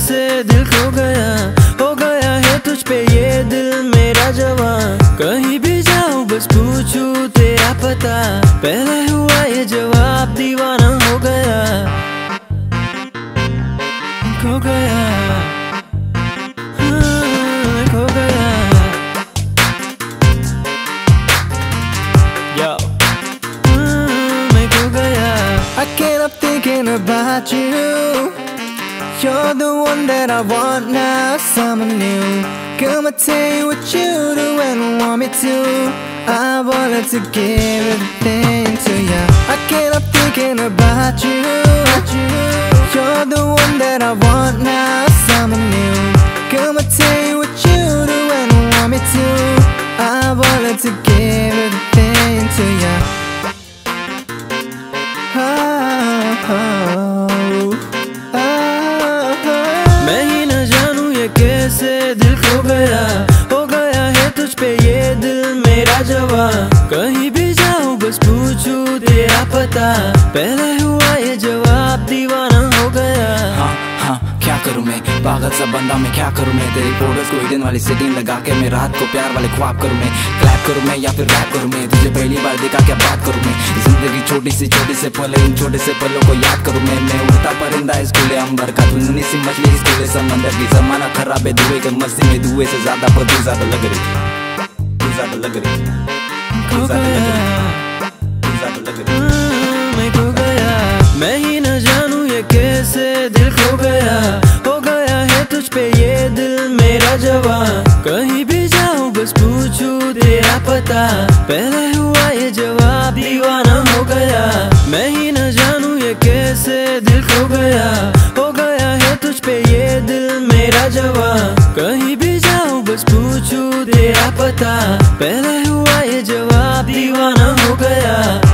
से दिल खो गया हो गया है तुझ पे ये दिल मेरा जवान। कहीं भी जाऊँ बस पूछू तेरा पता। पहले हुआ ये जवाब दीवाना हो गया। खो गया। हाँ, हाँ, I can't help thinking about you You're the one that I want now, someone new. Come and tell you what you do and want me to. I wanted to give everything to you. I can't stop thinking about you. You're the one that I want now, someone new. Come and tell you what you do and want me to. I wanted to give जवान कहीं भी जाऊँ, बस पूछू, तेरा पता। पहले हुआ ये जवाब, दीवाना हो गया। हाँ हाँ क्या करूँ मैं? पागल सा बंदा मैं, क्या करूँ मैं? तेरी फ़ोटोज़ को हिडन वाली सेटिंग लगा के मैं रात को प्यार वाले ख्वाब करूँ मैं। क्लैप करूँ मैं या फिर रैप करूँ मैं? तुझे पहली बार देखा, क्या बात करूँ मैं? ज़िंदगी छोटी सी, छोटी से पल इन छोटे से पलों को याद करूँ मैं। मैं उड़ता परिंदा इस खुले अंबर का, तू नन्ही सी मछली इस खुले समंदर की। जमाना खराब है धुएँ के मस्ती में धुएँ से ज़्यादा पर ज़्यादा लग रही। ज़्यादा लग रही। Hmm, गया। ही न जानू ये कैसे दिल खो गया। है कहीं भी बस तेरा पता। पहले हुआ ये जवाब दीवाना हो गया। मैं ही न जानू ये कैसे दिल खो गया। हो गया है तुझ पे ये दिल मेरा जवाब कहीं भी जाऊँ बस पूछू तेरा पता। पहले जवाब दीवाना हो गया।